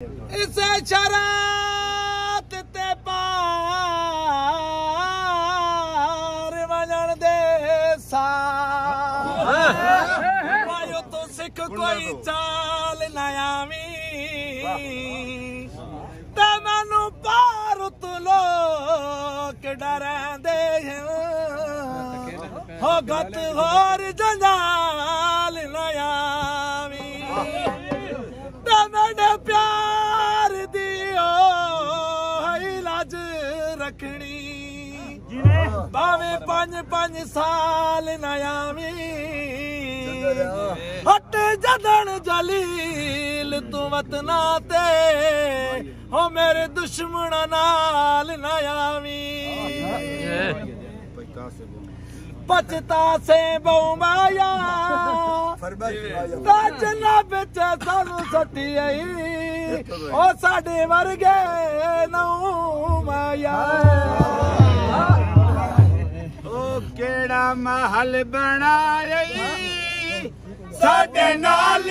ਇਸੇ ਸ਼ਰਾਤ ਤੇ ਪਾਰ ਵਜਣ ਦੇ ਸਾਹ ਵਾਯੋ ਤੋਂ ਸਿੱਖ ਕੋਈ ਚਾਲ ਨਾ ਆਵੀਂ। ਤੇ ਮੈਨੂੰ ਪਾਰ ਤੋਂ ਲੋਕ ਡਰਾਂਦੇ ਹੋ ਗਤ ਹੋਰ ਜੰਜਾਲ ਭਾਵੇਂ ਪੰਜ ਪੰਜ ਸਾਲ ਨਾ ਆਵੀਂ। ਹਟ ਜਦਣ ਜਲੀਲ ਤੂੰ ਵਤਨਾ ਤੇ, ਹੋ ਮੇਰੇ ਦੁਸ਼ਮਣਾਂ ਨਾਲ ਨਾ ਆਵੀਂ। ਪਚਤਾ ਸੇ ਬਉਮਾਇਆ ਤਾਂ ਜਨਾ ਵਿੱਚ ਸਾਨੂੰ ਸੱਟੀ ਆਈ ਉਹ ਸਾਡੇ ਵਰਗੇ ਨਉ ਮਾਇਆ। مهل بڻ سڄي نال